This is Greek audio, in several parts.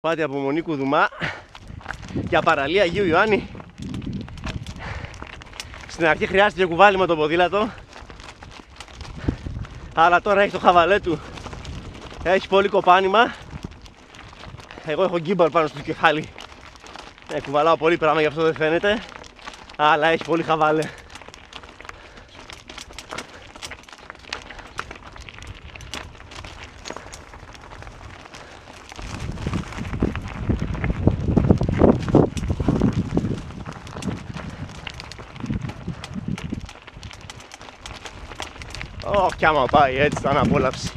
Πάτε από Μονίκου Δουμά για παραλία Αγίου Ιωάννη. Στην αρχή χρειάστηκε κουβάλι με το ποδήλατο. Αλλά τώρα έχει το χαβαλέ του. Έχει πολύ κοπάνημα. Εγώ έχω γκίμπαλ πάνω στο κεφάλι. Ε, κουβαλάω πολύ πράγμα γι' αυτό δεν φαίνεται. Αλλά έχει πολύ χαβαλέ. Ω, κι άμα πάει έτσι θα απόλαυση.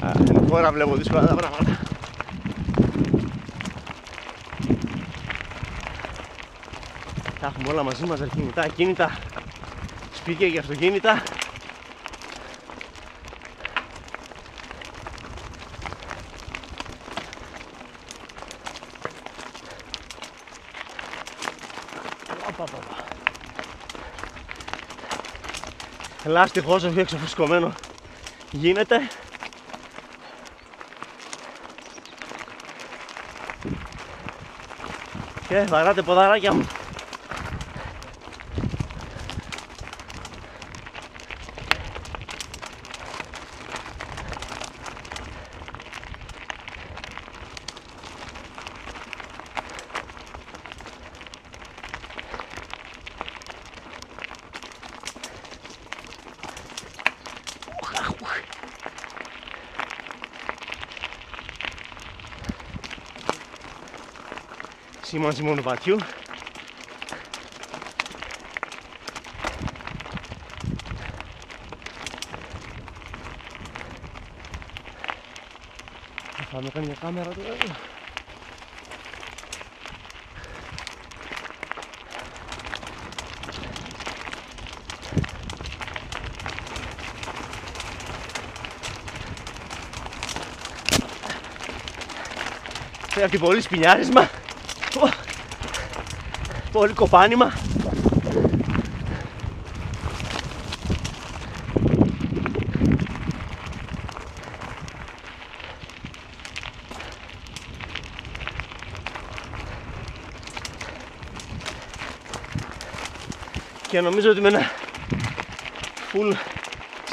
Α, Τώρα βλέπω δύσκολα τα πράγματα. Τα έχουμε όλα μαζί μας, κινητά, κίνητα, σπίτια και αυτοκίνητα. Λάστιχο όσο πιο εξοφουσκωμένο γίνεται. Και βαράτε ποδαράκια μου. Σήμανση μονοπατιού. Θα φάμε καμιά κάμερα τώρα. Πέφτει πολύ σπινιάρισμα. Ω, Πολύ κοπάνημα. Και νομίζω ότι με ένα full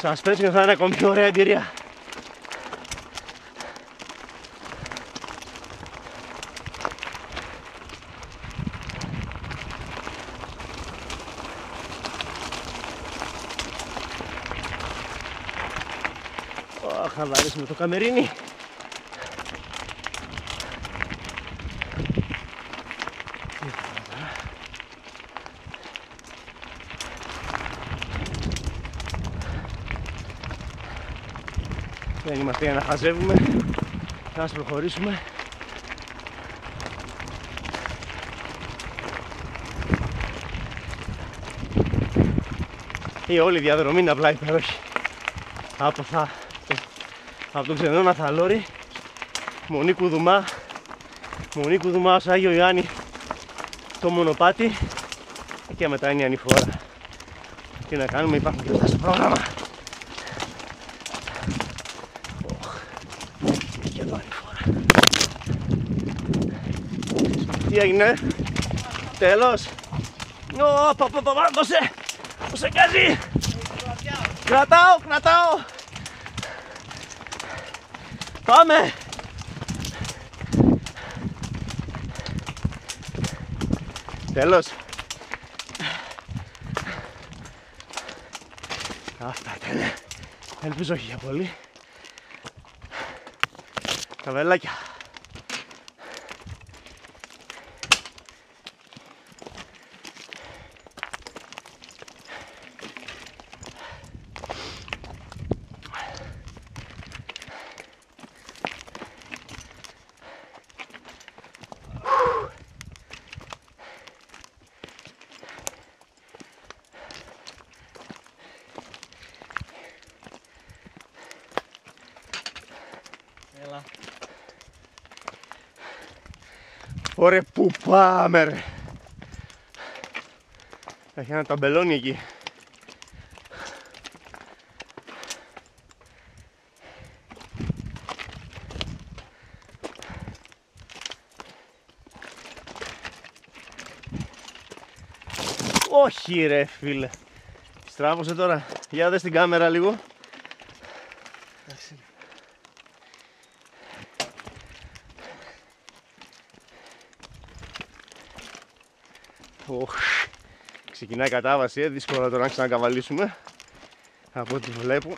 suspension θα είναι ακόμη πιο ωραία εμπειρία. Ω, χαλαρίσουμε το καμερίνι. Δεν είμαστε για να χαζεύουμε. Θα ας προχωρήσουμε. Η όλη διαδρομή είναι απλά υπέροχη. Από, θα, από τον Ξενώνα Θαλόρη, Μονή Κουδουμά, Μονή Κουδουμά ως Άγιο Ιωάννη, το μονοπάτι και μετά είναι η ανηφόρα. Τι να κάνουμε, υπάρχουν και αυτά στο πρόγραμμα. Οχ, Και εδώ ανηφόρα. Τι έγινε, τέλος. Ω, πα, πα, πα, πα, δώσε, δώσε κάτι. Κρατάω, κρατάω. Πάμε. Τέλος. Αυτά ήταν. Ελπίζω όχι για πολύ. Τα Ωραία, πού πάμε ρε. Έχει ένα ταμπελόνι εκεί. Όχι ρε φίλε. Στράβωσε τώρα. Για δες την κάμερα λίγο. Οχ. Ξεκινάει η κατάβαση, ε. δύσκολο τώρα να ξανακαβαλήσουμε. Από ό,τι βλέπω.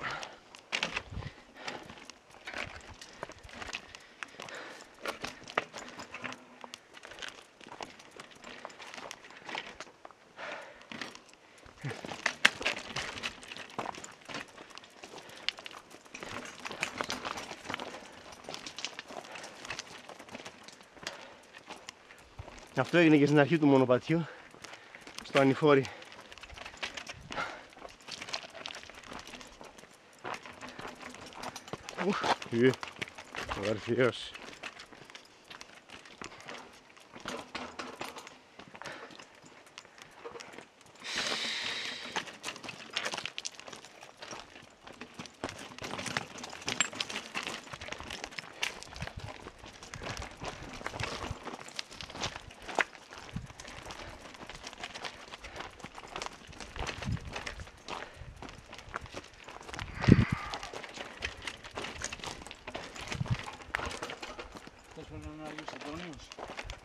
Αυτό έγινε και στην αρχή του μονοπατιού, στο ανηφόρι. Ουφ, ε,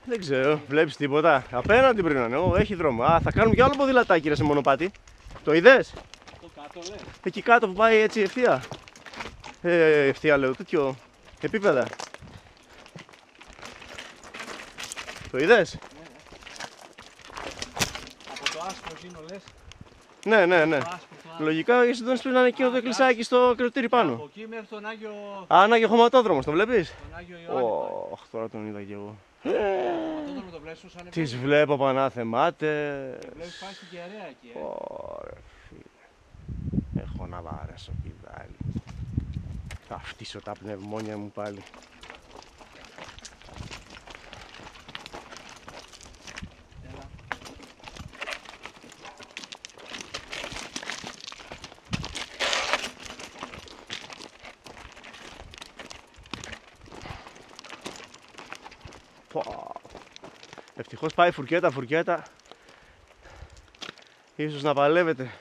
Δεν ξέρω, βλέπεις τίποτα. Απέναντι πριν να είναι, Ω, έχει δρόμο. Α, θα κάνουμε κι άλλο ποδηλατάκι ρε σε μονοπάτι. Το είδες; Το κάτω λέει. Εκεί κάτω που πάει έτσι ευθεία. Ε, ευθεία λέω, τέτοιο επίπεδα. Το είδες; Από το άσπρο εκείνο λες. Ναι, ναι, ναι. Το άσπρο το άσπρο. Λογικά η συντόνιση πρέπει να είναι εκείνο το Α, εκκλησάκι στο κροτήρι Από πάνω. εκεί μέχρι τον Άγιο, Α, Άγιο χωματόδρομος, το βλέπεις; τον Άγιο Ιωάννη. πάει. Ωχ, τώρα τον είδα κι εγώ. Αυτό το με το βλέπεις σαν Τις βλέπω πανάθεμάτες. Βλέπεις πάει στην Κεραία εκεί. Ε. Ωραία, φίλε. Έχω να βαρέσω πιδάλι. Θα φτύσω τα πνευμόνια μου πάλι. Ευτυχώς πάει φουρκέτα, φουρκέτα. Ίσως να παλεύετε.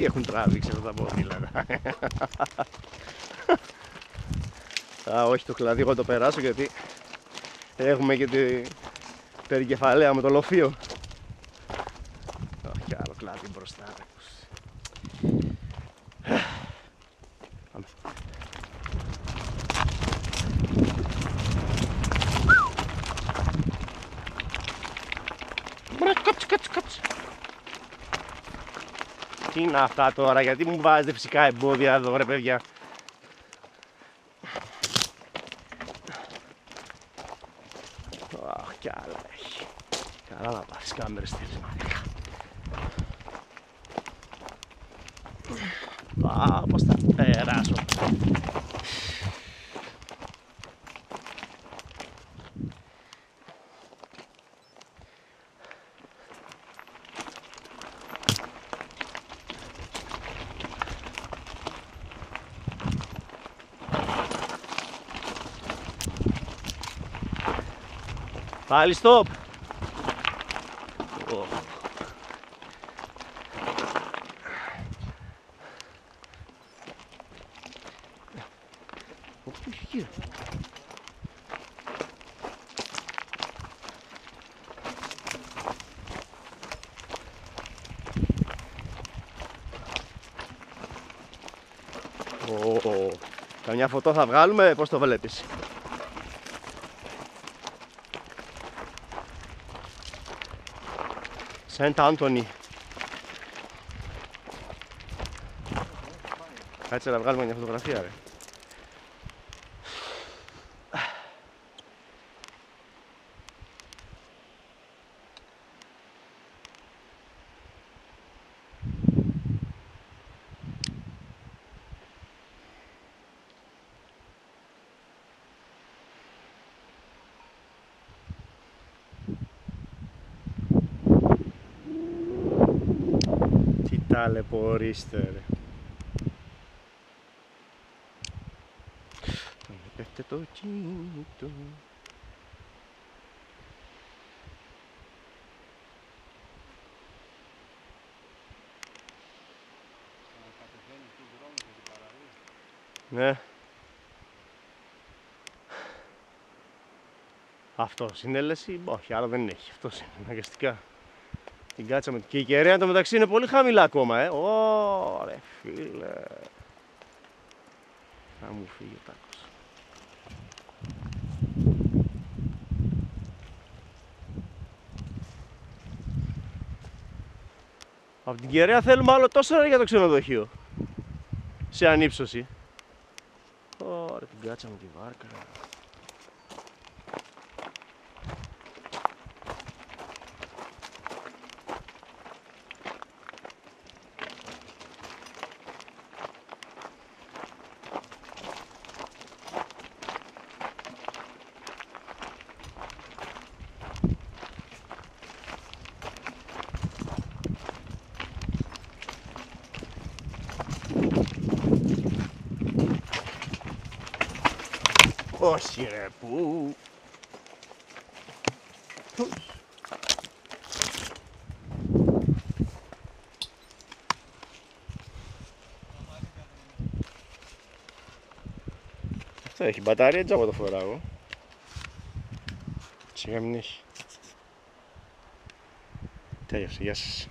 Τι έχουν τράβηξει αυτά τα ποδήλατα. Α, όχι το κλαδί, εγώ το περάσω γιατί έχουμε και την περικεφαλαία με το λοφείο. Τι είναι αυτά τώρα, γιατί μου βάζετε φυσικά εμπόδια εδώ ρε παιδιά. Αχ, κι άλλα έχει. Καλά να πάρεις κάμερες θέλεις μαλάκα. Α, πώς θα περάσω. Πάλι stop. Ω. Ω, τι έχει εκεί, ρε. Ω, Καμιά φωτό θα βγάλουμε, πώς το βλέπεις; Σεντ Άντωνι. Κάτσε να βγάλουμε μια ταλαιπωρήστε ρε. Πέφτε το κινητό. Ναι. Αυτός είναι λες όχι, άλλο δεν έχει. Αυτός είναι αναγκαστικά. Την κάτσαμε. Και η κεραία το μεταξύ είναι πολύ χαμηλά ακόμα, ε. Ωρε φίλε. Θα μου φύγει ο τάκος. Από την κεραία θέλουμε άλλο τόσο ώρα για το ξενοδοχείο. Σε ανύψωση. Ωραία, την κάτσαμε τη βάρκα. Όχι ρε, πού; Αυτό έχει μπαταρία, τζάμπα το φοράω. Σιγά μην έχει. Τέλειωσε, γεια σας.